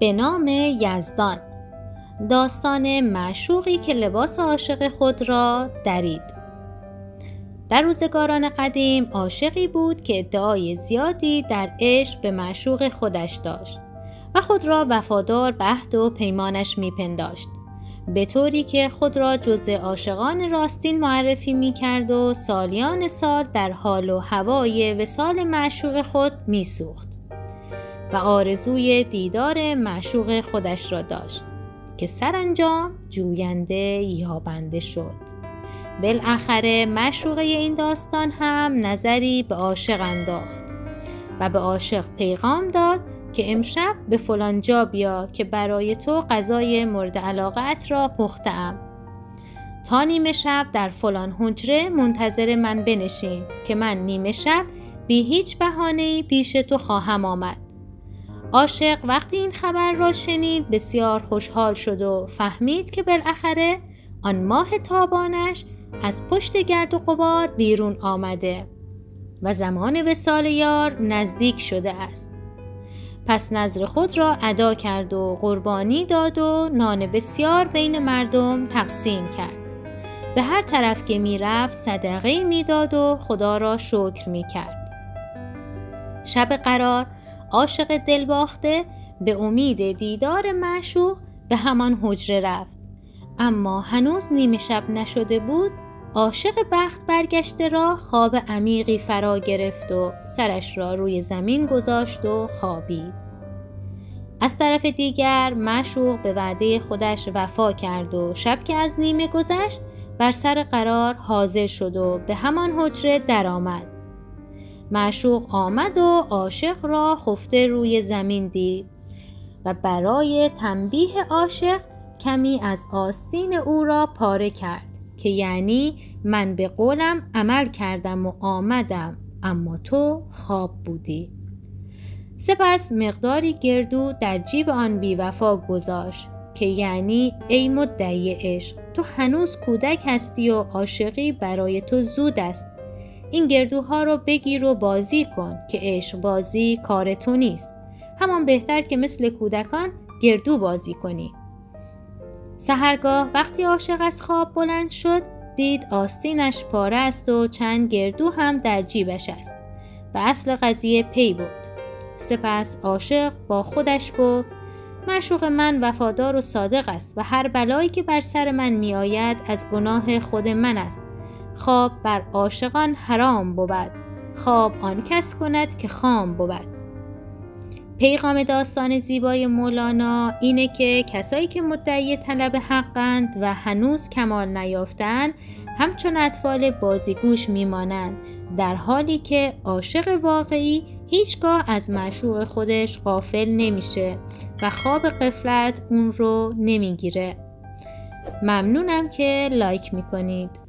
به نام یزدان داستان معشوقی که لباس عاشق خود را درید. در روزگاران قدیم عاشقی بود که ادعای زیادی در عشق به معشوق خودش داشت و خود را وفادار به و پیمانش میپنداشت. به طوری که خود را جز عاشقان راستین معرفی می کرد و سالیان سال در حال و هوای وسال معشوق خود می و آرزوی دیدار معشوق خودش را داشت که سرانجام جوینده یابنده شد. بالاخره معشوقه این داستان هم نظری به عاشق انداخت و به عاشق پیغام داد که امشب به فلان جا بیا که برای تو غذای مورد علاقت را پختم تا نیمه شب در فلان حجره منتظر من بنشین که من نیمه شب بی هیچ بهانه‌ای پیش تو خواهم آمد. عاشق وقتی این خبر را شنید بسیار خوشحال شد و فهمید که بالاخره آن ماه تابانش از پشت گرد و غبار بیرون آمده و زمان وسال یار نزدیک شده است پس نظر خود را ادا کرد و قربانی داد و نان بسیار بین مردم تقسیم کرد به هر طرف که می‌رفت صدقه می‌داد و خدا را شکر می کرد. شب قرار عاشق دلباخته به امید دیدار معشوق به همان حجره رفت. اما هنوز نیمه شب نشده بود عاشق بخت برگشته را خواب عمیقی فرا گرفت و سرش را روی زمین گذاشت و خوابید. از طرف دیگر معشوق به وعده خودش وفا کرد و شب که از نیمه گذشت بر سر قرار حاضر شد و به همان حجره درآمد. معشوق آمد و عاشق را خفته روی زمین دید و برای تنبیه عاشق کمی از آستین او را پاره کرد که یعنی من به قولم عمل کردم و آمدم اما تو خواب بودی. سپس مقداری گردو در جیب آن بیوفا گذاشت که یعنی ای مدعی عشق تو هنوز کودک هستی و عاشقی برای تو زود است. این گردوها رو بگیر و بازی کن که عشق بازی کار تو نیست. همان بهتر که مثل کودکان گردو بازی کنی. سهرگاه وقتی عاشق از خواب بلند شد دید آستینش پاره است و چند گردو هم در جیبش است. و اصل قضیه پی بود سپس عاشق با خودش گفت معشوق من وفادار و صادق است و هر بلایی که بر سر من می آید از گناه خود من است. خواب بر عاشقان حرام بود. خواب آن کس کند که خام بود. پیغام داستان زیبای مولانا اینه که کسایی که مدعی طلب حقند و هنوز کمال نیافتند همچون اطفال بازیگوش میمانند در حالی که عاشق واقعی هیچگاه از معشوق خودش غافل نمیشه و خواب قفلت اون رو نمی‌گیره. ممنونم که لایک می‌کنید.